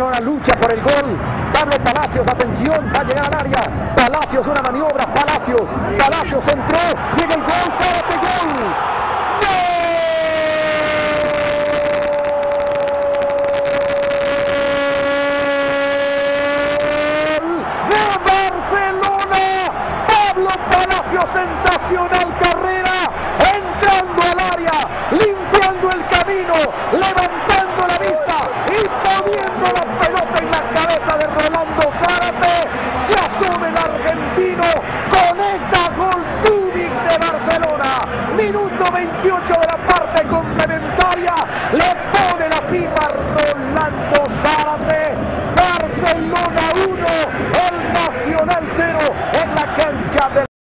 Barcelona lucha por el gol. Pablo Palacios, atención, va a llegar al área. Palacios, una maniobra. Palacios, Palacios entró. Llega el gol, Zárate, gol. Barcelona. Pablo Palacio, sensacional carrera, entrando al área, limpiando el camino, levantando la vista y poniendo la pelota en la cabeza de Rolando Zárate. Se asume el argentino, conecta gol Túnez de Barcelona. Minuto 28 de la parte complementaria, le pone la pipa